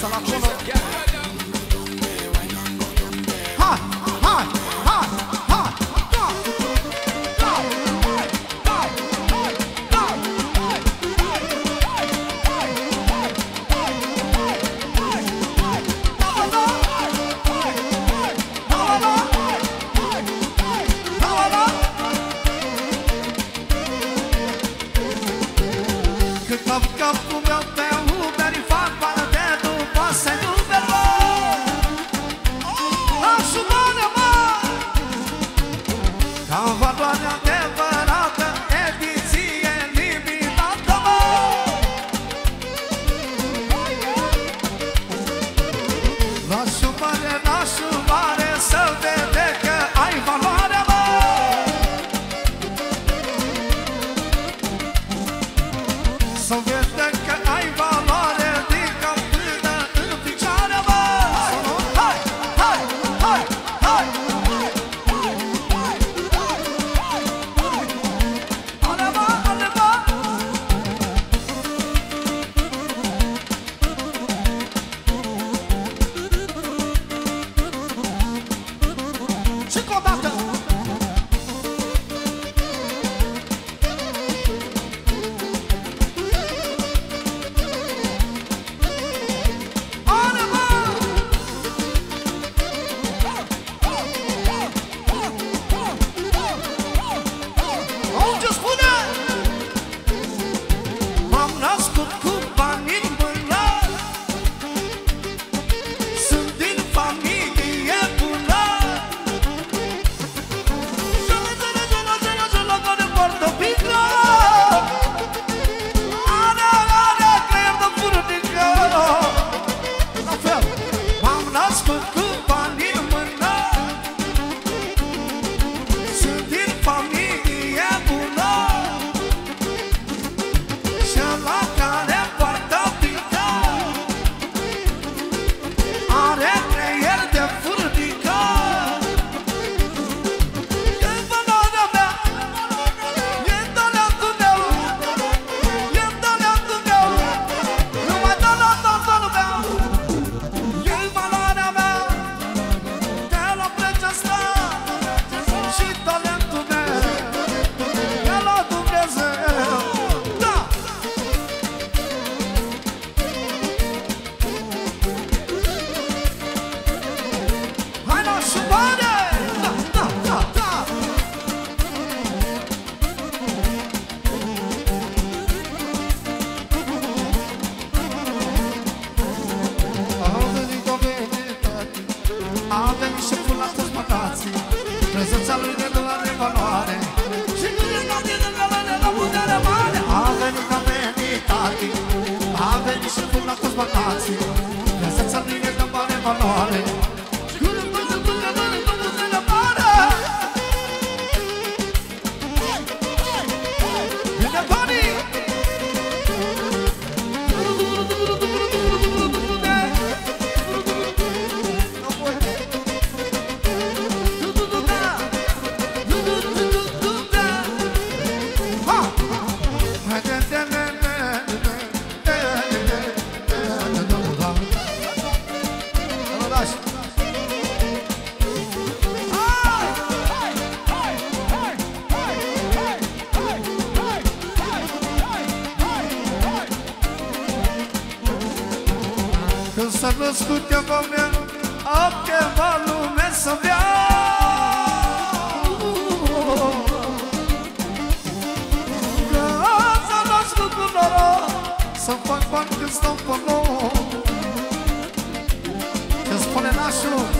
Salah Novo campo, meu pé, Uber e Fá para dentro, passa do Belo. amor, bom, Salvador de até barata, é vizinha, é limitada. Nosso pai. é nosso Să vede că ai valoare din cap până în picioare, mă! Hai, hai, hai, hai! Ale, mă, ale, mă! Și cu o dată Când s-a născut eu vom Am chema lume să vrea Că s-a născut cu noroc Să-mi fac bani când stau pe nou Când spune nașul